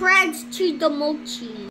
friends to the mochi.